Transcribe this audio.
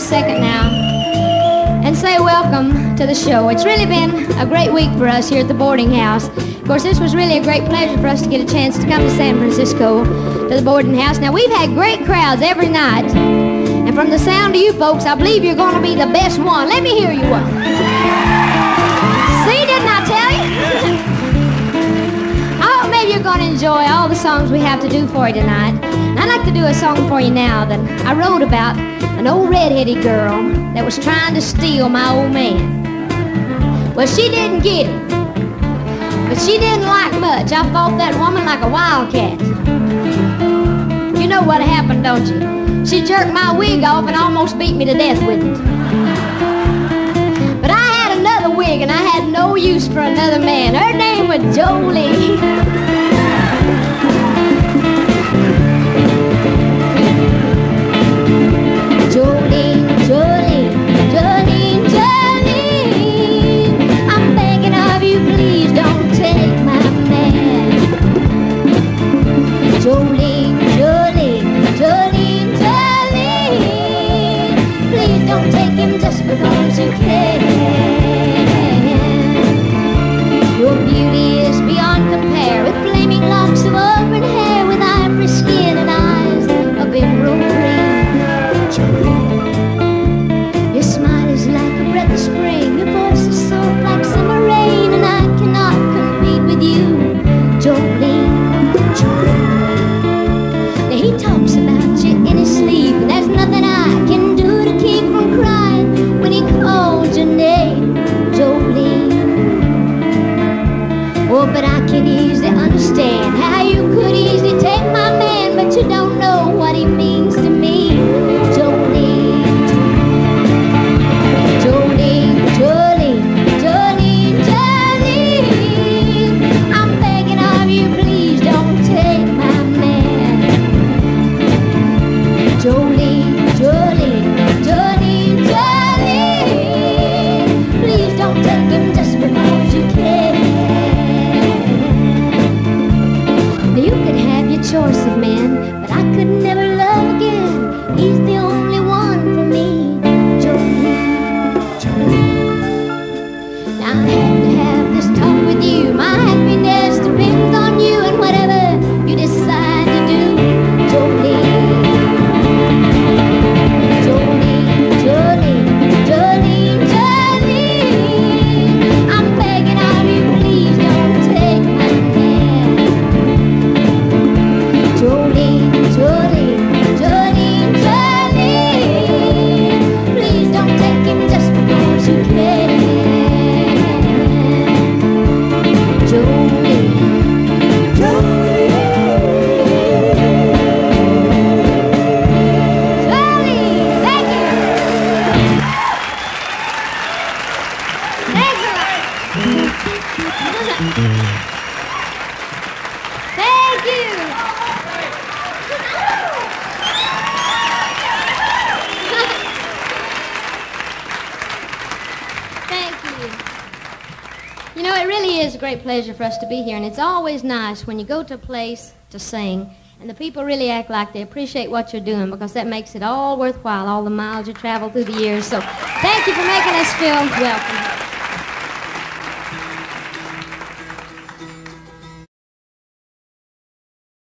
second now and say welcome to the show. It's really been a great week for us here at the boarding house. Of course, this was really a great pleasure for us to get a chance to come to San Francisco to the boarding house. Now, we've had great crowds every night. And from the sound of you folks, I believe you're going to be the best one. Let me hear you one. See, didn't I tell you? I hope oh, maybe you're going to enjoy all the songs we have to do for you tonight. And I'd like to do a song for you now that I wrote about an old red-headed girl that was trying to steal my old man. Well, she didn't get him, but she didn't like much. I fought that woman like a wildcat. You know what happened, don't you? She jerked my wig off and almost beat me to death with it. But I had another wig and I had no use for another man. Her name was Jolene. but I can easily understand how you could easily take my man, but you don't know what he means to me, Thank you. Thank you. You know, it really is a great pleasure for us to be here, and it's always nice when you go to a place to sing and the people really act like they appreciate what you're doing because that makes it all worthwhile, all the miles you travel through the years. So thank you for making us feel welcome.